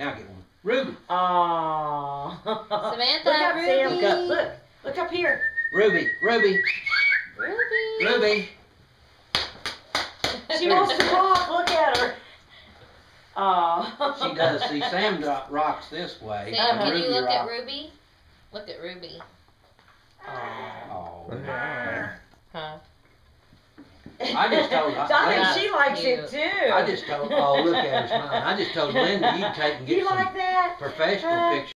Now get one. Ruby, Aww. Samantha, look up, Sam. Look up. Ruby. Look. Look up here. Ruby, Ruby, Ruby. Ruby. She wants to rock. Look at her. Aww. She does. See, Sam dro- rocks this way. Sam, and can you Ruby look at Ruby? Look at Ruby. Aw. Oh. Huh? I just told- I- I think she likes it too. I just told. Oh, look at her smile. I just told Linda you take and get You some like that? professional Huh? pictures.